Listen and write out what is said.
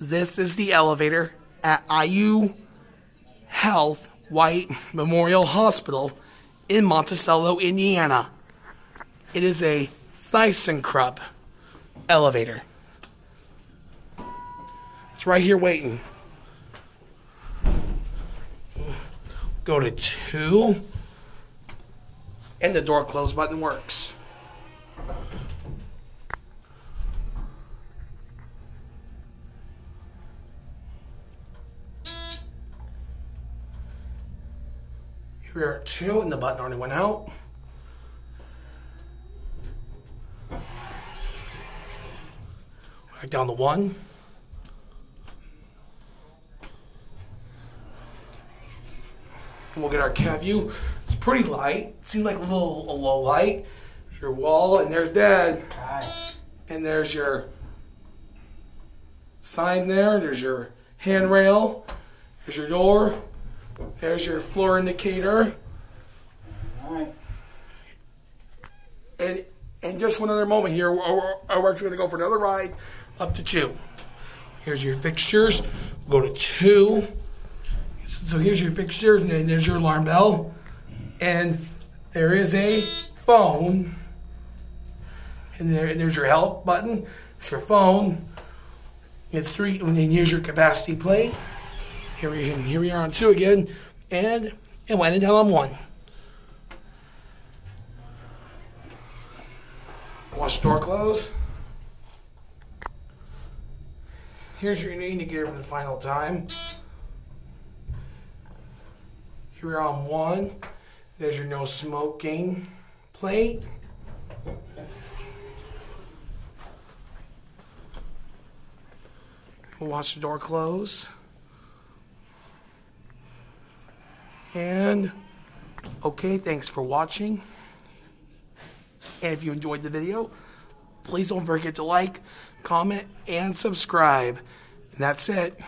This is the elevator at IU Health White Memorial Hospital in Monticello, Indiana. It is a ThyssenKrupp elevator. It's right here waiting. Go to two, and the door close button works. Here we are at two, and the button already went out. Back down to one. And we'll get our cat view. It's pretty light. Seems like a little a low light. There's your wall, and there's Dad. And there's your sign there. There's your handrail. There's your door. There's your floor indicator. And and just one other moment here, we're, we're actually going to go for another ride up to two. Here's your fixtures. Go to two. So here's your fixtures, and there's your alarm bell. And there is a phone. And there, and there's your help button. It's your phone. It's three, and then here's your capacity plate. Here we here we are on two again, and it went until on one. Watch door close. Here's your indicator for the final time. Here we're on one. There's your no smoking plate. Watch the door close. And okay, thanks for watching. And if you enjoyed the video, please don't forget to like, comment, and subscribe. And that's it.